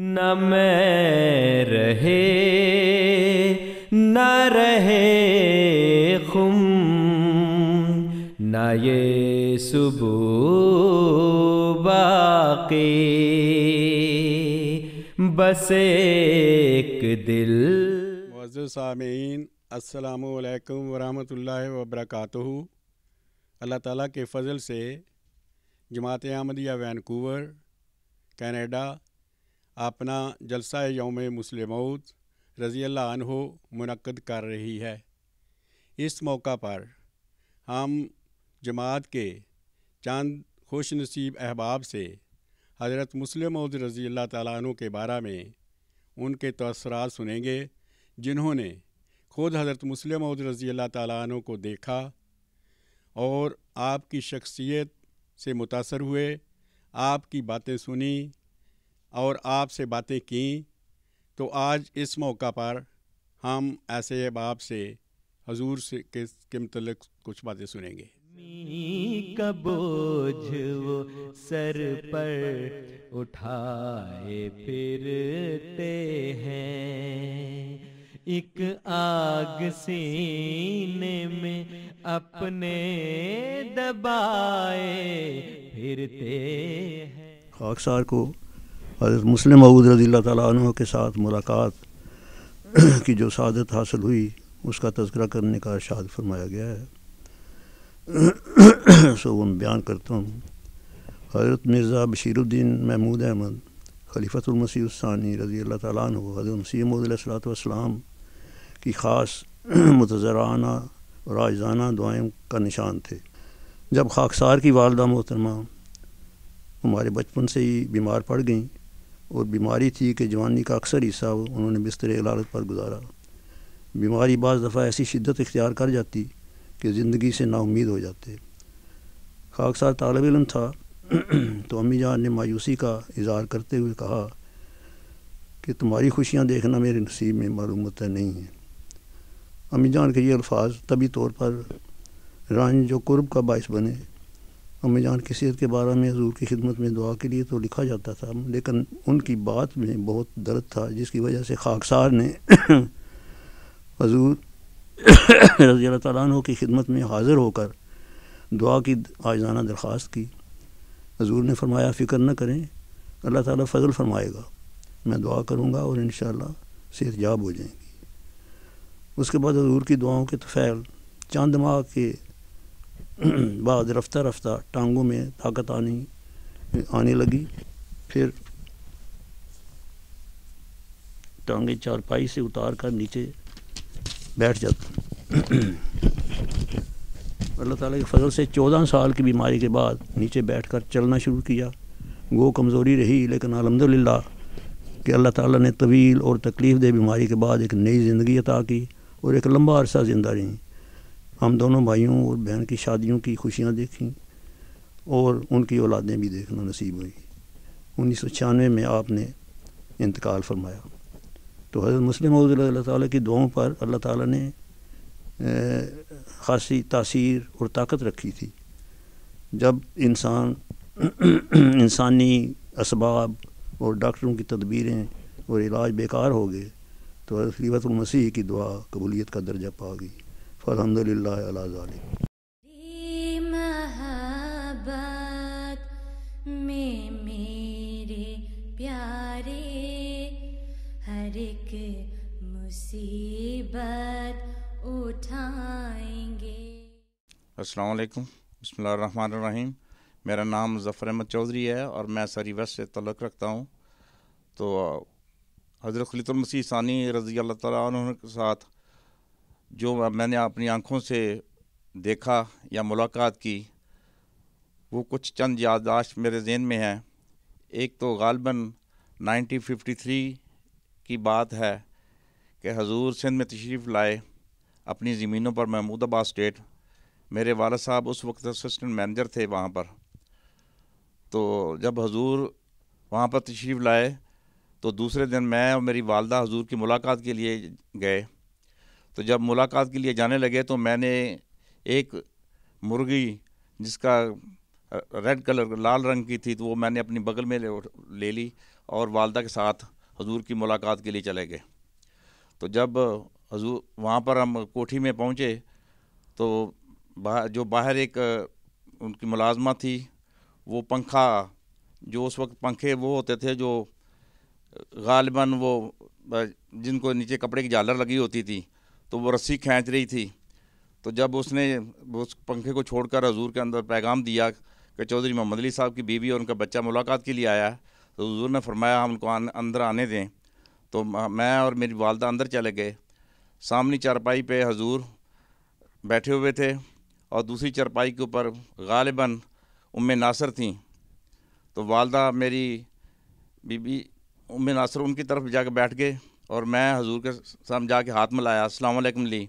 نہ میں رہے، نہ رہے خم، نہ یہ صبح باقی۔ بس ایک دل۔ معزز سامعین، السلام علیکم ورحمۃ اللہ وبرکاتہ۔ اللہ تعالیٰ کے فضل سے جماعت احمدیہ وینکوور، کینیڈا اپنا جلسہ یوم مسلمود رضی اللہ عنہ منعقد کر رہی ہے۔ اس موقع پر ہم جماعت کے چاند خوش نصیب احباب سے حضرت مسلم عود رضی اللہ تعالیٰ عنہ کے بارے میں ان کے تأثرات سنیں گے، جنہوں نے خود حضرت مسلم عود رضی اللہ تعالیٰ عنہ کو دیکھا اور آپ کی شخصیت سے متاثر ہوئے، آپ کی باتیں سنی اور آپ سے باتیں کیں تو آج اس موقع پر ہم ایسے احباب سے حضور سے کے متعلق کچھ باتیں سنیں گے۔ کا بوجھ وہ سر پر اٹھائے پھرتے ہیں۔ ایک آگ سینے میں اپنے دبائے پھرتے ہیں۔ خاکسار کو حضرت مسلم عود رضی اللہ تعالیٰ عنہ کے ساتھ ملاقات کی جو سعادت حاصل ہوئی، اس کا تذکرہ کرنے کا ارشاد فرمایا گیا ہے۔ سو وہ بیان کرتا ہوں۔ حضرت مرزا بشیر الدین محمود احمد، خلیفۃ المسیح الثانی رضی اللہ تعالیٰ عنہ، حضرت مسیم علیہ السلاۃ والسلام کی خاص متضرانہ اور آجزانہ دعائیں کا نشان تھے۔ جب خاکسار کی والدہ محترمہ ہمارے بچپن سے ہی بیمار پڑ گئیں اور بیماری تھی کہ جوانی کا اکثر حصہ انہوں نے بستر علالت پر گزارا۔ بیماری بعض دفعہ ایسی شدت اختیار کر جاتی کہ زندگی سے نا امید ہو جاتے۔ خاکسار طالب علم تھا، تو امی جان نے مایوسی کا اظہار کرتے ہوئے کہا کہ تمہاری خوشیاں دیکھنا میرے نصیب میں معلومات نہیں ہے۔ امی جان کے یہ الفاظ طبی طور پر رنج جو قرب کا باعث بنے۔ امی جان کی صحت کے بارے میں حضور کی خدمت میں دعا کے لیے تو لکھا جاتا تھا، لیکن ان کی بات میں بہت درد تھا، جس کی وجہ سے خاکسار نے حضور رضی اللہ تعالیٰ عنہ کی خدمت میں حاضر ہو کر دعا کی آجزانہ درخواست کی۔ حضور نے فرمایا، فکر نہ کریں، اللہ تعالیٰ فضل فرمائے گا، میں دعا کروں گا اور انشاءاللہ صحت یاب ہو جائیں گی۔ اس کے بعد حضور کی دعاؤں کے طفیل چاند ماہ کے بعد رفتہ رفتہ ٹانگوں میں طاقت آنی آنے لگی، پھر ٹانگیں چارپائی سے اتار کر نیچے بیٹھ جاتا اللہ تعالیٰ کے فضل سے چودہ سال کی بیماری کے بعد نیچے بیٹھ کر چلنا شروع کیا۔ وہ کمزوری رہی، لیکن الحمد للہ کہ اللہ تعالیٰ نے طویل اور تکلیف دہ بیماری کے بعد ایک نئی زندگی عطا کی اور ایک لمبا عرصہ زندہ رہیں۔ ہم دونوں بھائیوں اور بہن کی شادیوں کی خوشیاں دیکھیں اور ان کی اولادیں بھی دیکھنا نصیب ہوئی۔ انیس سو چھیانوے میں آپ نے انتقال فرمایا۔ تو حضرت مسلم عود اللہ تعالیٰ کی دعاؤں پر اللہ تعالیٰ نے خاصی تاثیر اور طاقت رکھی تھی۔ جب انسان، انسانی اسباب اور ڈاکٹروں کی تدبیریں اور علاج بیکار ہو گئے، تو حضرت خلیفۃ المسیح کی دعا قبولیت کا درجہ پا گئی۔ فالحمد للہ اللہ ظالم میں میرے پیارے ہر ایک مصیبت اٹھائیں گے۔ السلام علیکم بسم اللہ الرحمن الرحیم۔ میرا نام ظفر احمد چودھری ہے اور میں سری ویسٹ سے تعلق رکھتا ہوں۔ تو حضرت خلیط المسیح ثانی رضی اللہ تعالیٰ عنہ کے ساتھ جو میں نے اپنی آنکھوں سے دیکھا یا ملاقات کی، وہ کچھ چند یادداشت میرے ذہن میں ہیں۔ ایک تو غالباً نائنٹین ففٹی تھری کی بات ہے کہ حضور سندھ میں تشریف لائے اپنی زمینوں پر محمود آباد اسٹیٹ میرے والد صاحب اس وقت اسسٹنٹ مینیجر تھے وہاں پر۔ تو جب حضور وہاں پر تشریف لائے تو دوسرے دن میں اور میری والدہ حضور کی ملاقات کے لیے گئے۔ تو جب ملاقات کے لیے جانے لگے تو میں نے ایک مرغی جس کا ریڈ کلر، لال رنگ کی تھی، تو وہ میں نے اپنی بغل میں لے لی اور والدہ کے ساتھ حضور کی ملاقات کے لیے چلے گئے۔ تو جب حضور وہاں پر ہم کوٹھی میں پہنچے تو جو باہر ایک، ان کی ملازمہ تھی، وہ پنکھا، جو اس وقت پنکھے وہ ہوتے تھے جو غالباً وہ، جن کو نیچے کپڑے کی جالر لگی ہوتی تھی تو وہ رسی کھینچ رہی تھی۔ تو جب اس نے اس پنکھے کو چھوڑ کر حضور کے اندر پیغام دیا کہ چودھری محمد علی صاحب کی بیوی اور ان کا بچہ ملاقات کے لیے آیا تو حضور نے فرمایا، ہم ان کو اندر آنے دیں۔ تو میں اور میری والدہ اندر چلے گئے۔ سامنی چارپائی پہ حضور بیٹھے ہوئے تھے اور دوسری چارپائی کے اوپر غالباً ام ناصر تھیں۔ تو والدہ میری بی بی ام ناصر ان کی طرف جا کے بیٹھ گئے۔ اور میں حضور کے سامنے جا کے ہاتھ ملایا، السلام علیکم لی۔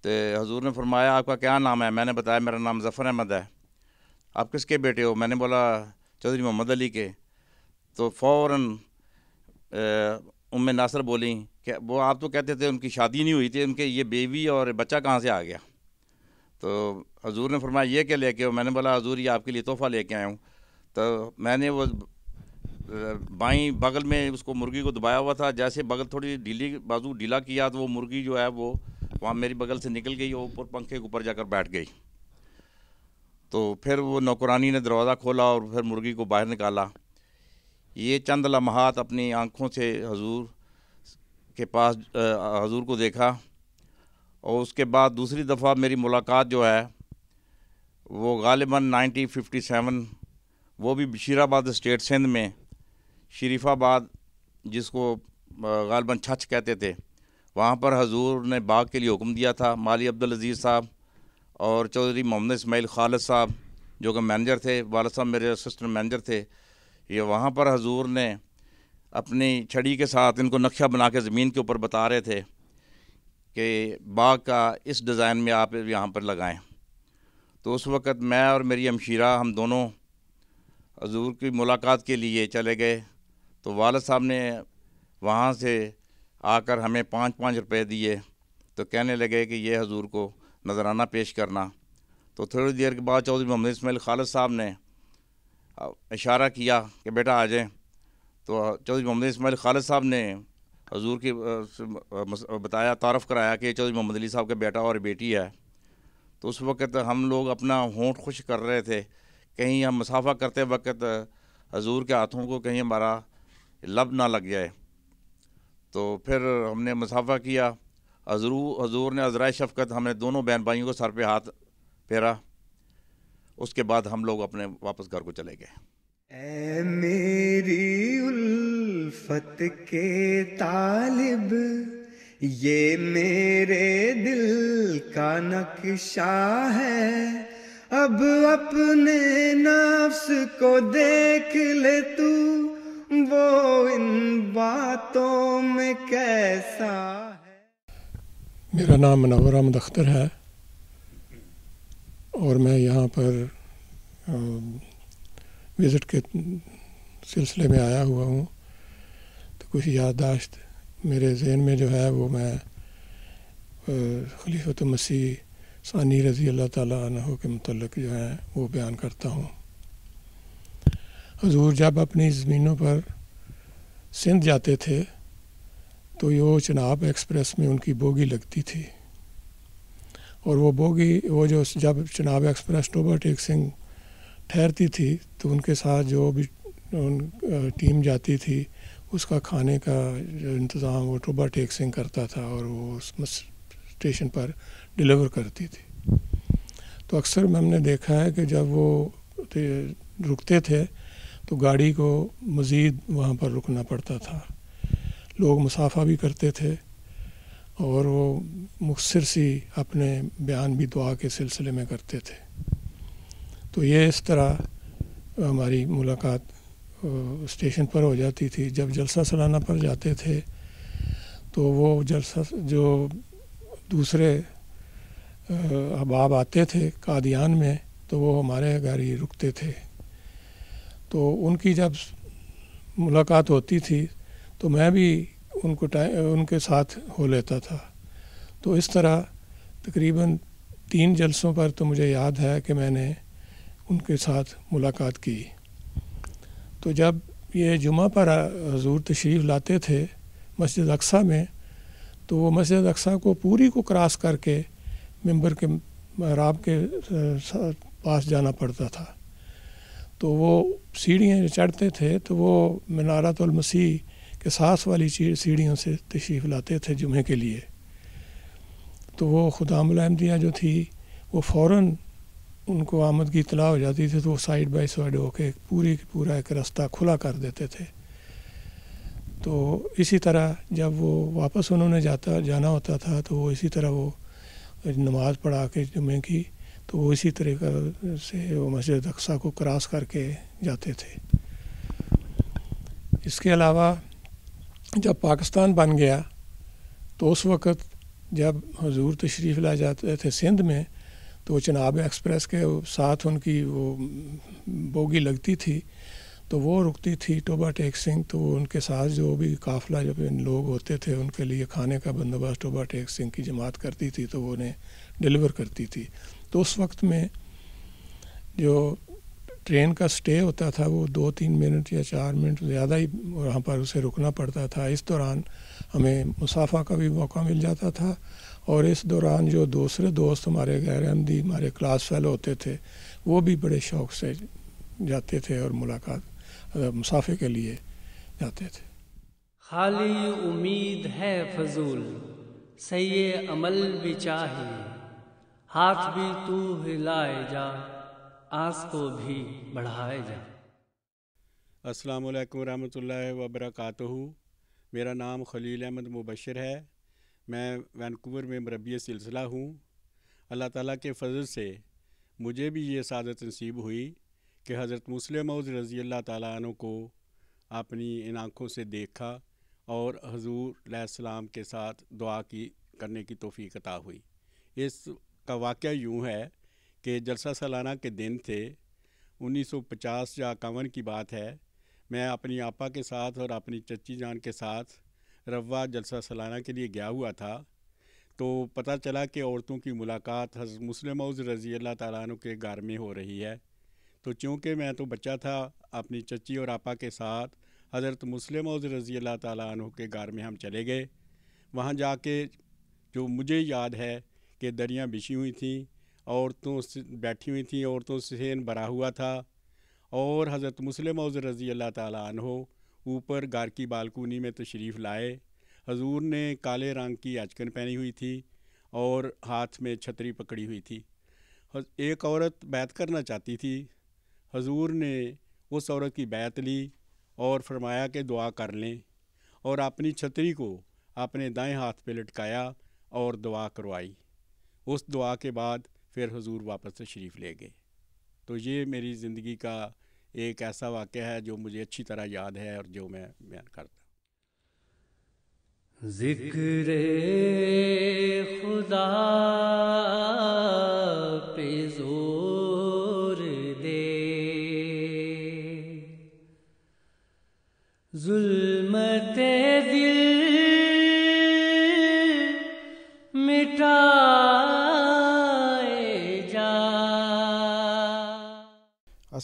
تو حضور نے فرمایا، آپ کا کیا نام ہے؟ میں نے بتایا، میرا نام ظفر احمد ہے۔ آپ کس کے بیٹے ہو؟ میں نے بولا، چودھری محمد علی کے۔ تو فوراً ام ناصر بولیں کہ وہ آپ تو کہتے تھے ان کی شادی نہیں ہوئی تھی، ان کے یہ بیوی اور بچہ کہاں سے آ گیا؟ تو حضور نے فرمایا، یہ کیا لے کے ہو؟ میں نے بولا، حضور یہ آپ کے لیے تحفہ لے کے آیا ہوں۔ تو میں نے وہ بائیں بغل میں اس کو مرغی کو دبایا ہوا تھا، جیسے بغل تھوڑی ڈھیلی بازو ڈھیلا کیا تو وہ مرغی جو ہے وہ وہاں میری بغل سے نکل گئی وہ اوپر پنکھے کے اوپر جا کر بیٹھ گئی۔ تو پھر وہ نوکرانی نے دروازہ کھولا اور پھر مرغی کو باہر نکالا۔ یہ چند لمحات اپنی آنکھوں سے حضور کے پاس حضور کو دیکھا۔ اور اس کے بعد دوسری دفعہ میری ملاقات جو ہے، وہ غالباً نائنٹی ففٹی سیون، وہ بھی بشیر آباد اسٹیٹ سندھ میں شریف آباد جس کو غالباً چھچ کہتے تھے، وہاں پر حضور نے باغ کے لیے حکم دیا تھا، مالی عبدالعزیز صاحب اور چودھری محمد اسماعیل خالد صاحب، جو کہ مینیجر تھے، والد صاحب میرے اسسٹنٹ مینیجر تھے، یہ وہاں پر حضور نے اپنی چھڑی کے ساتھ ان کو نقشہ بنا کے زمین کے اوپر بتا رہے تھے کہ باغ کا اس ڈیزائن میں آپ یہاں پر لگائیں۔ تو اس وقت میں اور میری ہمشیرہ ہم دونوں حضور کی ملاقات کے لیے چلے گئے۔ تو والد صاحب نے وہاں سے آ کر ہمیں پانچ پانچ روپے دیے تو کہنے لگے کہ یہ حضور کو نذرانہ پیش کرنا۔ تو تھوڑی دیر کے بعد چودھری محمد اسماعیل خالد صاحب نے اشارہ کیا کہ بیٹا آ جائیں۔ تو چودھری محمد اسماعیل خالد صاحب نے حضور کی بتایا، تعارف کرایا کہ چودھری محمد علی صاحب کا بیٹا اور بیٹی ہے۔ تو اس وقت ہم لوگ اپنا ہونٹ خوش کر رہے تھے۔ کہیں ہم مسافہ کرتے وقت حضور کے ہاتھوں کو کہیں ہمارا لب نہ لگ جائے۔ تو پھر ہم نے مسافہ کیا۔ حضور حضور نے عذرائے شفقت ہم نے دونوں بہن بھائیوں کو سر پہ ہاتھ پھیرا۔ اس کے بعد ہم لوگ اپنے واپس گھر کو چلے گئے۔ اے میری الفت کے طالب، یہ میرے دل کا نقشہ ہے۔ اب اپنے نفس کو دیکھ لے تو وہ ان باتوں میں کیسا ہے؟ میرا نام منور احمد اختر ہے اور میں یہاں پر وزٹ کے سلسلے میں آیا ہوا ہوں۔ تو کچھ یادداشت میرے ذہن میں جو ہے وہ میں خلیفۃ مسیح ثانی رضی اللہ تعالیٰ عنہ کے متعلق جو ہے وہ بیان کرتا ہوں۔ حضور جب اپنی زمینوں پر سندھ جاتے تھے، تو یہ چناب ایکسپریس میں ان کی بوگی لگتی تھی۔ اور وہ بوگی، وہ جو جب چناب ایکسپریس ٹوبا ٹیک سنگھ ٹھہرتی تھی، تو ان کے ساتھ جو بھی ان ٹیم جاتی تھی، اس کا کھانے کا جو انتظام وہ ٹوبا ٹیک سنگھ کرتا تھا اور وہ اس اسٹیشن پر ڈلیور کرتی تھی۔ تو اکثر میں ہم نے دیکھا ہے کہ جب وہ رکتے تھے تو گاڑی کو مزید وہاں پر رکنا پڑتا تھا۔ لوگ مسافہ بھی کرتے تھے اور وہ مختصر سی اپنے بیان بھی دعا کے سلسلے میں کرتے تھے۔ تو یہ اس طرح ہماری ملاقات اسٹیشن پر ہو جاتی تھی۔ جب جلسہ سالانہ پر جاتے تھے تو وہ جلسہ، جو دوسرے احباب آتے تھے قادیان میں تو وہ ہمارے گھر ہی رکتے تھے۔ تو ان کی جب ملاقات ہوتی تھی تو میں بھی ان کو ان کے ساتھ ہو لیتا تھا۔ تو اس طرح تقریباً تین جلسوں پر تو مجھے یاد ہے کہ میں نے ان کے ساتھ ملاقات کی۔ تو جب یہ جمعہ پر حضور تشریف لاتے تھے مسجد اقسا میں، تو وہ مسجد اقسا کو پوری کو کراس کر کے ممبر کے، راب کے پاس جانا پڑتا تھا۔ تو وہ سیڑھیاں چڑھتے تھے تو وہ منارت المسیح کے ساس والی سیڑھیوں سے تشریف لاتے تھے جمعے کے لیے۔ تو وہ خدا ملحمدیہ جو تھی، وہ فوراً ان کو آمد کی اطلاع ہو جاتی تھی تو وہ سائڈ بائی سائڈ ہو کے پوری پورا ایک رستہ کھلا کر دیتے تھے۔ تو اسی طرح جب وہ واپس انہوں نے جاتا جانا ہوتا تھا تو وہ اسی طرح وہ نماز پڑھا کے جمعے کی تو وہ اسی طریقہ سے وہ مسجد اقسا کو کراس کر کے جاتے تھے۔ اس کے علاوہ جب پاکستان بن گیا تو اس وقت جب حضور تشریف لا جاتے تھے سندھ میں تو وہ چناب ایکسپریس کے ساتھ ان کی وہ بوگی لگتی تھی تو وہ رکتی تھی ٹوبا ٹیک سنگھ تو وہ ان کے ساتھ جو بھی قافلہ جب لوگ ہوتے تھے ان کے لیے کھانے کا بندوبست ٹوبا ٹیک سنگھ کی جماعت کرتی تھی تو وہ انہیں ڈلیور کرتی تھی۔ تو اس وقت میں جو ٹرین کا سٹے ہوتا تھا وہ دو تین منٹ یا چار منٹ زیادہ ہی وہاں پر اسے رکنا پڑتا تھا۔ اس دوران ہمیں مسافہ کا بھی موقع مل جاتا تھا اور اس دوران جو دوسرے دوست ہمارے غیر احمدی ہمارے کلاس فیلو ہوتے تھے، وہ بھی بڑے شوق سے جاتے تھے اور ملاقات، مسافے کے لیے جاتے تھے۔ خالی امید ہے فضول سی عمل بھی چاہے ہاتھ بھی تو ہلائے جا، آس کو بھی بڑھائے جا۔ السلام علیکم ورحمۃ اللہ وبرکاتہ۔ میرا نام خلیل احمد مبشر ہے۔ میں وینکوور میں مربی سلسلہ ہوں۔ اللہ تعالیٰ کے فضل سے مجھے بھی یہ سعادت نصیب ہوئی کہ حضرت مسلم عوض رضی اللہ تعالیٰ عنہ کو اپنی ان آنکھوں سے دیکھا اور حضور علیہ السلام کے ساتھ دعا کی کرنے کی توفیق عطا ہوئی۔ اس کا واقعہ یوں ہے کہ جلسہ سالانہ کے دن تھے، انیس سو پچاس یا اکاون کی بات ہے، میں اپنی آپا کے ساتھ اور اپنی چچی جان کے ساتھ روا جلسہ سالانہ کے لیے گیا ہوا تھا۔ تو پتہ چلا کہ عورتوں کی ملاقات حضرت مسلم عوض رضی اللہ تعالیٰ عنہ کے گھر میں ہو رہی ہے۔ تو چونکہ میں تو بچہ تھا، اپنی چچی اور آپا کے ساتھ حضرت مسلم عوض رضی اللہ تعالیٰ عنہ کے گھر میں ہم چلے گئے۔ وہاں جا کے جو مجھے یاد ہے کہ دریاں بچھی ہوئی تھیں، عورتوں سے بیٹھی ہوئی تھیں، عورتوں سے سین بھرا ہوا تھا۔ اور حضرت مسلم عوض رضی اللہ تعالیٰ عنہ اوپر گار کی بالکونی میں تشریف لائے۔ حضور نے کالے رنگ کی اچکن پہنی ہوئی تھی اور ہاتھ میں چھتری پکڑی ہوئی تھی۔ ایک عورت بیت کرنا چاہتی تھی۔ حضور نے اس عورت کی بیت لی اور فرمایا کہ دعا کر لیں اور اپنی چھتری کو اپنے دائیں ہاتھ پہ لٹکایا اور دعا کروائی۔ اس دعا کے بعد پھر حضور واپس تشریف لے گئے۔ تو یہ میری زندگی کا ایک ایسا واقعہ ہے جو مجھے اچھی طرح یاد ہے اور جو میں بیان کرتا ذکر خدا پہ زور دے۔ ظلمت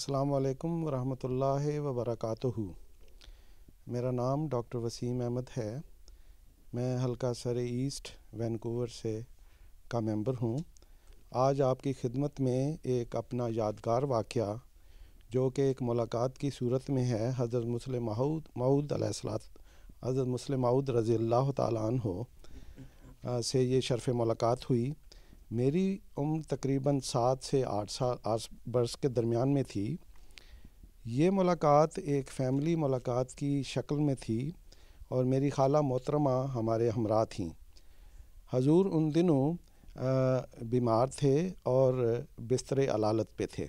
السلام علیکم ورحمۃ اللہ وبرکاتہ میرا نام ڈاکٹر وسیم احمد ہے۔ میں حلقہ سر ایسٹ وینکوور سے کا ممبر ہوں۔ آج آپ کی خدمت میں ایک اپنا یادگار واقعہ، جو کہ ایک ملاقات کی صورت میں ہے، حضرت مسلم معود معود علیہ السلام، حضرت مسلم معود رضی اللہ تعالیٰ عنہ سے یہ شرف ملاقات ہوئی۔ میری عمر تقریباً سات سے آٹھ سال آٹھ برس کے درمیان میں تھی۔ یہ ملاقات ایک فیملی ملاقات کی شکل میں تھی اور میری خالہ محترمہ ہمارے ہمراہ تھیں۔ حضور ان دنوں بیمار تھے اور بستر علالت پہ تھے۔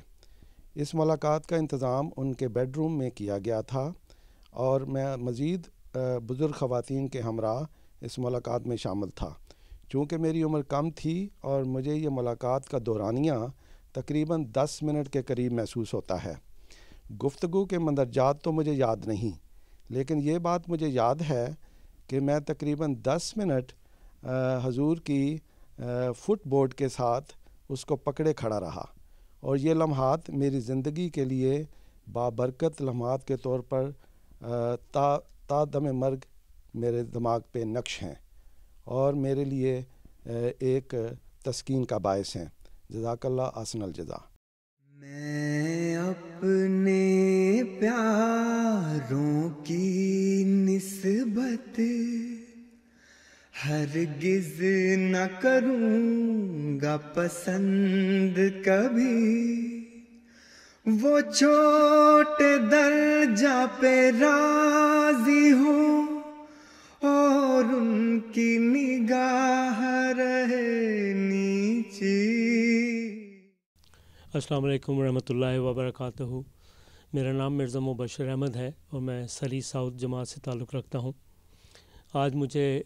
اس ملاقات کا انتظام ان کے بیڈ روم میں کیا گیا تھا اور میں مزید بزرگ خواتین کے ہمراہ اس ملاقات میں شامل تھا۔ چونکہ میری عمر کم تھی اور مجھے یہ ملاقات کا دورانیہ تقریباً دس منٹ کے قریب محسوس ہوتا ہے۔ گفتگو کے مندرجات تو مجھے یاد نہیں، لیکن یہ بات مجھے یاد ہے کہ میں تقریباً دس منٹ حضور کی فٹ بورڈ کے ساتھ اس کو پکڑے کھڑا رہا۔ اور یہ لمحات میری زندگی کے لیے بابرکت لمحات کے طور پر تا تا دم مرگ میرے دماغ پہ نقش ہیں۔ اور میرے لیے ایک تسکین کا باعث ہیں۔ جزاک اللہ، آسن الجزا میں اپنے پیاروں کی نسبت ہرگز نہ کروں گا پسند کبھی۔ وہ چھوٹے درجہ پہ راضی ہوں۔ اور ان کی نگاہ رہے نیچی۔ السلام علیکم ورحمۃ اللہ وبرکاتہ۔ میرا نام مرزا مبشر احمد ہے اور میں سری ساؤتھ جماعت سے تعلق رکھتا ہوں۔ آج مجھے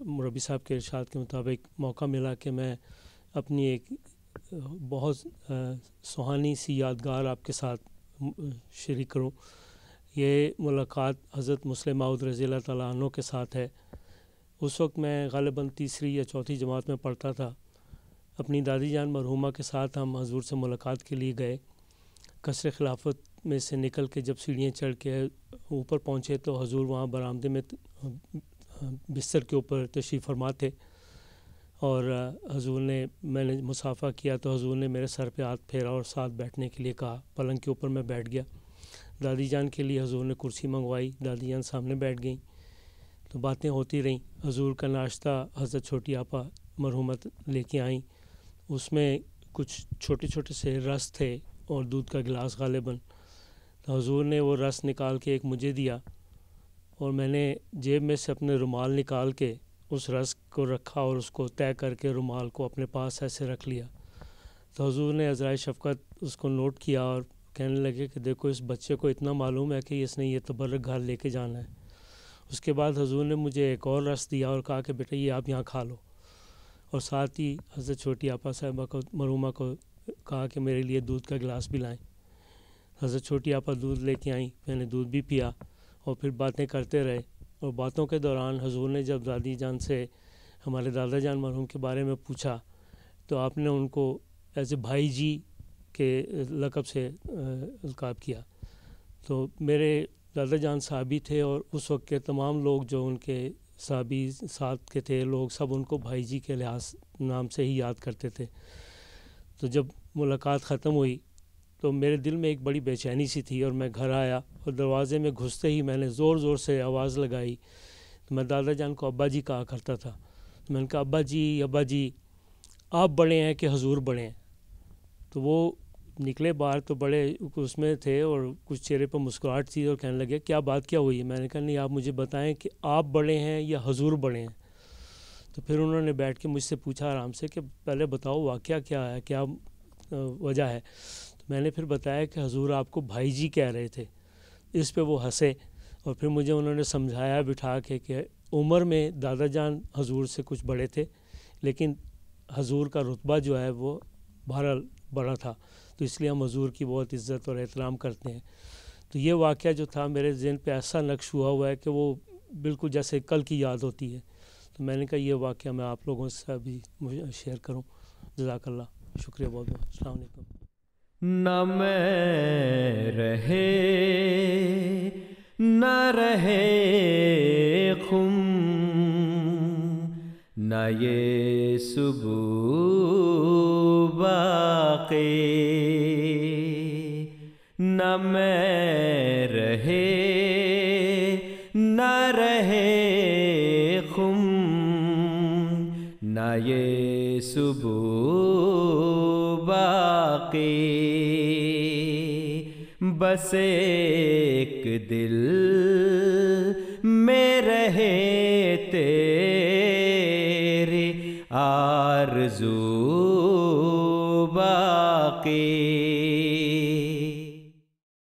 مربی صاحب کے ارشاد کے مطابق موقع ملا کہ میں اپنی ایک بہت سہانی سی یادگار آپ کے ساتھ شریک کروں۔ یہ ملاقات حضرت مسلم ماؤد رضی اللہ تعالیٰ عنہ کے ساتھ ہے۔ اس وقت میں غالباً تیسری یا چوتھی جماعت میں پڑھتا تھا۔ اپنی دادی جان مرحومہ کے ساتھ ہم حضور سے ملاقات کے لیے گئے۔ قصر خلافت میں سے نکل کے جب سیڑھیاں چڑھ کے اوپر پہنچے تو حضور وہاں برآمدے میں بستر کے اوپر تشریف فرما تھے اور حضور نے میں نے مسافہ کیا تو حضور نے میرے سر پہ ہاتھ پھیرا اور ساتھ بیٹھنے کے لیے کہا۔ پلنگ کے اوپر میں بیٹھ گیا۔ دادی جان کے لیے حضور نے کرسی منگوائی۔ دادی جان سامنے بیٹھ گئیں۔ تو باتیں ہوتی رہیں۔ حضور کا ناشتہ حضرت چھوٹی آپا مرحومت لے کے آئیں۔ اس میں کچھ چھوٹے چھوٹے سے رس تھے اور دودھ کا گلاس غالباً۔ تو حضور نے وہ رس نکال کے ایک مجھے دیا اور میں نے جیب میں سے اپنے رومال نکال کے اس رس کو رکھا اور اس کو طے کر کے رومال کو اپنے پاس ایسے رکھ لیا۔ تو حضور نے عذرائے شفقت اس کو نوٹ کیا اور کہنے لگے کہ دیکھو اس بچے کو اتنا معلوم ہے کہ اس نے یہ تبرک گھر لے کے جانا ہے۔ اس کے بعد حضور نے مجھے ایک اور رس دیا اور کہا کہ بیٹا یہ آپ یہاں کھا لو۔ اور ساتھ ہی حضرت چھوٹی آپا صاحبہ کو، مرومہ کو کہا کہ میرے لیے دودھ کا گلاس بھی لائیں۔ حضرت چھوٹی آپا دودھ لے کے آئیں، میں نے دودھ بھی پیا اور پھر باتیں کرتے رہے۔ اور باتوں کے دوران حضور نے جب دادی جان سے ہمارے دادا جان مرحوم کے بارے میں پوچھا تو آپ نے ان کو ایز اے بھائی جی کے لقب سے القاب کیا۔ تو میرے دادا جان صحابی تھے اور اس وقت کے تمام لوگ جو ان کے صحابی ساتھ کے تھے، لوگ سب ان کو بھائی جی کے لحاظ نام سے ہی یاد کرتے تھے۔ تو جب ملاقات ختم ہوئی تو میرے دل میں ایک بڑی بے چینی سی تھی اور میں گھر آیا اور دروازے میں گھستے ہی میں نے زور زور سے آواز لگائی۔ تو میں دادا جان کو ابا جی کہا کرتا تھا۔ تو میں نے کہا، ابا جی ابا جی آپ بڑے ہیں کہ حضور بڑے ہیں؟ تو وہ نکلے باہر تو بڑے اس میں تھے اور کچھ چہرے پر مسکراہٹ تھی اور کہنے لگے، کیا بات، کیا ہوئی؟ ہے میں نے کہا، نہیں، آپ مجھے بتائیں کہ آپ بڑے ہیں یا حضور بڑے ہیں؟ تو پھر انہوں نے بیٹھ کے مجھ سے پوچھا آرام سے کہ پہلے بتاؤ، واقعہ کیا ہے، کیا وجہ ہے؟ تو میں نے پھر بتایا کہ حضور آپ کو بھائی جی کہہ رہے تھے۔ اس پہ وہ ہنسے اور پھر مجھے انہوں نے سمجھایا، بٹھا کے کہ عمر میں دادا جان حضور سے کچھ بڑے تھے، لیکن حضور کا رتبہ جو ہے وہ بہرحال بڑا تھا۔ تو اس لیے ہم حضور کی بہت عزت اور احترام کرتے ہیں۔ تو یہ واقعہ جو تھا میرے ذہن پہ ایسا نقش ہوا ہوا ہے کہ وہ بالکل جیسے کل کی یاد ہوتی ہے۔ تو میں نے کہا یہ واقعہ میں آپ لوگوں سے بھی شیئر کروں۔ جزاک اللہ۔ شکریہ بہت بہت۔ السلام علیکم۔ نہ میں رہے، نہ رہے خم، نہ یہ صبح باقی نہ میں رہے، نہ رہے خم، نہ یہ صبح باقی بس ایک دل میں رہے تیرے آرزو باقی